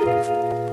Música